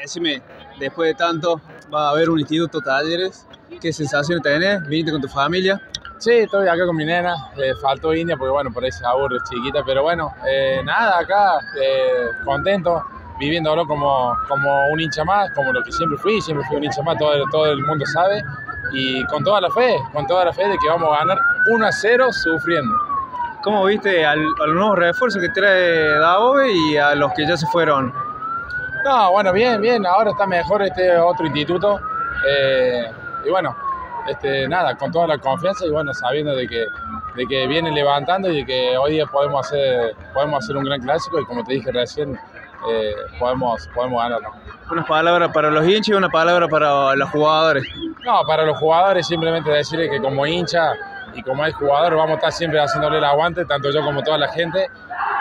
Decime, después de tanto, va a haber un instituto talleres. ¿Qué sensaciones tenés? ¿Viniste con tu familia? Sí, estoy acá con mi nena. Eh, faltó India porque, bueno, por ahí se aburre chiquita. Pero bueno, eh, nada, acá eh, contento, viviéndolo como, como un hincha más, como lo que siempre fui. Siempre fui un hincha más, todo, todo el mundo sabe. Y con toda la fe, con toda la fe de que vamos a ganar 1 a 0 sufriendo. ¿Cómo viste al- a los nuevos refuerzos que trae Daove y a los que ya se fueron? No, bueno, bien, bien. Ahora está mejor este otro instituto. Eh, y bueno, este, nada, con toda la confianza y bueno, sabiendo de que, de que viene levantando y de que hoy día podemos hacer, podemos hacer un gran clásico y como te dije recién, eh, podemos, podemos ganarlo. Unas palabras para los hinchas y una palabra para los jugadores. No, para los jugadores simplemente decirles que como hincha y como hay jugador vamos a estar siempre haciéndole el aguante, tanto yo como toda la gente.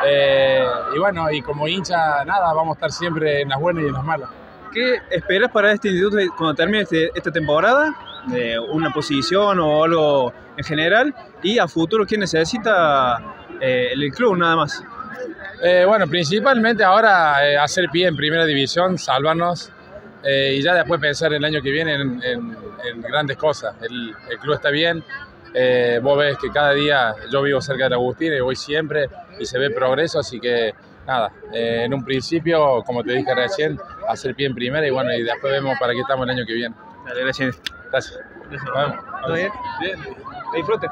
Eh, y bueno, y como hincha, nada, vamos a estar siempre en las buenas y en las malas. ¿Qué esperas para este instituto cuando termine este- esta temporada? De ¿Una posición o algo en general? Y a futuro, ¿qué necesita eh, el club nada más? Eh, bueno, principalmente ahora eh, hacer pie en primera división, salvarnos eh, y ya después pensar el año que viene en, en- en grandes cosas. El, el club está bien, eh, vos ves que cada día yo vivo cerca de Agustín y voy siempre y se ve progreso, así que nada, eh, en un principio, como te dije recién, hacer pie en primera y bueno, y después vemos para qué estamos el año que viene. Dale, gracias. Gracias. Gracias. ¿Todo bien? Bien. Disfrute.